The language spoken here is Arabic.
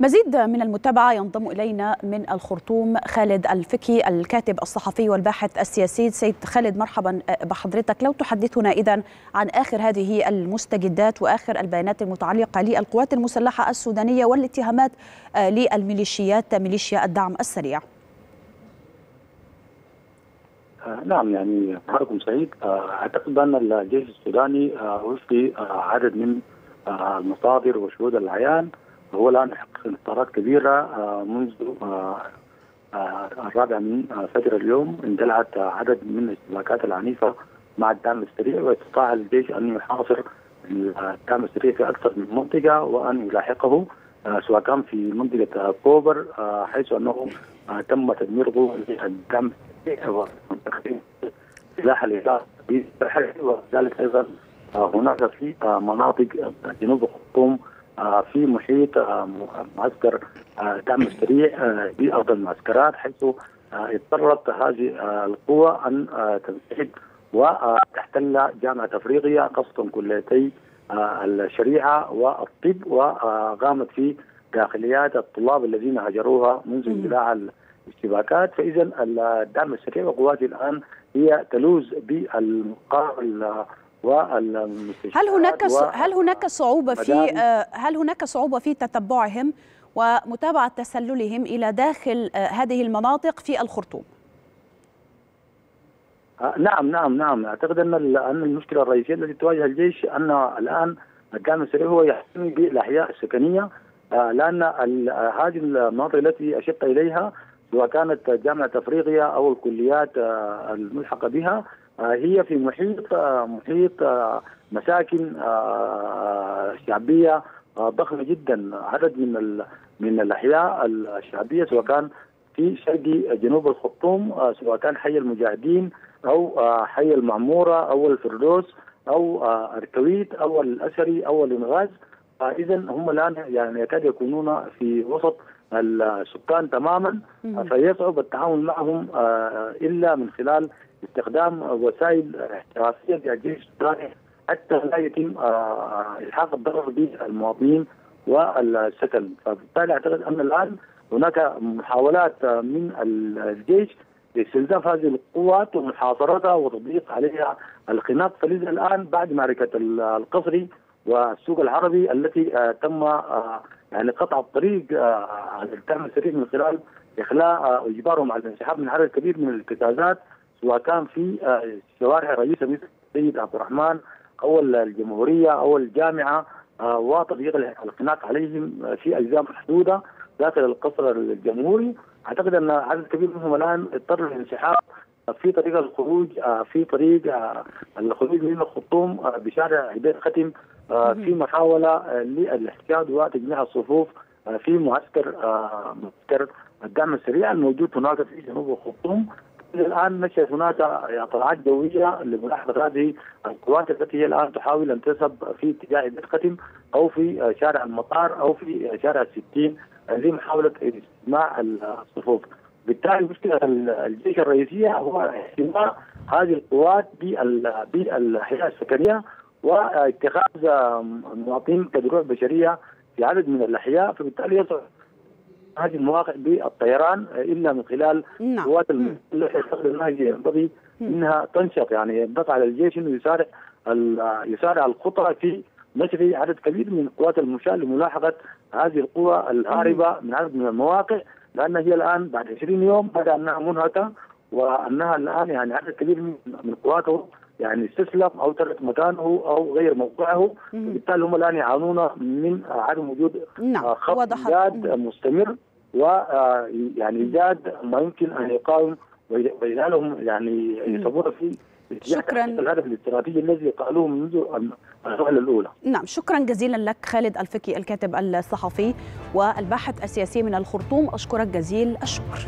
مزيد من المتابعة ينضم إلينا من الخرطوم خالد الفكي الكاتب الصحفي والباحث السياسي. سيد خالد مرحبا بحضرتك. لو تحدثنا إذا عن آخر هذه المستجدات وآخر البيانات المتعلقة للقوات المسلحة السودانية والاتهامات للميليشيات ميليشيا الدعم السريع. نعم يعني نهاركم سعيد. أعتقد أن الجيش السوداني وفي عدد من المصادر وشهود العيان هو الآن يحقق انتصارات كبيره منذ الرابع من فجر اليوم اندلعت عدد من الاشتباكات العنيفة مع الدعم السريع واستطاع الجيش أن يحاصر الدعم السريع في أكثر من منطقة وأن يلاحقه سواء كان في منطقة كوبر حيث أنه تم تدمير الدعم سلاح الإدارة وذلك أيضا هناك في مناطق جنوب الخرطوم في محيط معسكر دعم السريع بأرض المعسكرات حيث اضطرت هذه القوة أن تنسحب وتحتل جامعة أفريقيا قصدا كليتي الشريعة والطب وقامت في داخليات الطلاب الذين هجروها منذ اندلاع الاشتباكات. فاذا الدعم السريع وقواته الآن هي تلوز بالمقاومه هل هناك هل هناك صعوبة في هل هناك صعوبة في تتبعهم ومتابعة تسللهم إلى داخل هذه المناطق في الخرطوم؟ نعم نعم نعم أعتقد أن أن المشكلة الرئيسية التي تواجه الجيش أن الآن الدعم السريع هو يحتمي بالاحياء السكنيه لأن هذه المناطق التي اشرت إليها سواء كانت جامعة أفريقيا أو الكليات الملحقة بها هي في محيط محيط مساكن شعبية ضخمة جدا. عدد من من الأحياء الشعبية سواء كان في شرق جنوب الخرطوم سواء كان حي المجاهدين أو حي المعمورة أو الفردوس أو الكويت أو الأسري أو الإنغاز. فاذا هم الآن يعني يكاد يكونون في وسط السكان تماما فيصعب التعامل معهم إلا من خلال استخدام وسائل احترافية للجيش السوداني حتى لا يتم إلحاق الضرر بالمواطنين والسكن فبالتالي أعتقد أن الآن هناك محاولات من الجيش لاستنزاف هذه القوات ومحاصرتها وتضييق عليها الخناق. فلذا الآن بعد معركة القصري والسوق العربي التي تم يعني قطع الطريق على الدعم السريع من خلال إخلاء إجبارهم على الانسحاب من عدد كبير من الارتكازات سواء كان في شوارع رئيسة مثل السيد عبد الرحمن أو الجمهورية أو الجامعة وتضييق الخناق عليهم في أجزاء محدودة داخل القصر الجمهوري. أعتقد أن عدد كبير منهم الآن اضطر للانسحاب في طريق الخروج في طريق الخروج من الخرطوم بشارع عبيد ختم في محاولة للاحتجاج وتجميع الصفوف في معسكر معسكر الدعم السريع الموجود هناك في جنوب الخرطوم الآن نشأت هناك طلعات جوية لملاحظة هذه القوات التي هي الآن تحاول أن تذهب في اتجاه عبيد ختم أو في شارع المطار أو في شارع الستين لمحاوله اجتماع الصفوف. بالتالي مشكله الجيش الرئيسية هو احتماء هذه القوات بالاحياء السكنية واتخاذ مواطنين كدروع بشرية في عدد من الأحياء فبالتالي يصعب هذه المواقع بالطيران إلا من خلال القوات المسلحه النهج ينبغي إنها تنشط يعني ينبغي على الجيش إنه يسارع يسارع الخطى في نشر عدد كبير من القوات المشاة لملاحقة هذه القوى الهاربة من عدد من المواقع. لأن هي الآن بعد 20 يوم بدأ أنها منهكة وأنها الآن يعني عدد كبير من قواته يعني استسلم أو ترك مكانه أو غير موقعه. وبالتالي هم الآن يعانون من عدم وجود نعم. خط جاد مستمر ويعني إيجاد ما يمكن أن يقاوم ويجعلهم يعني يصبون في شكرا. الهدف الاستراتيجي الذي قالوه منذ الرحله الأولى. نعم شكرا جزيلا لك خالد الفكي الكاتب الصحفي والباحث السياسي من الخرطوم. أشكرك جزيل الشكر.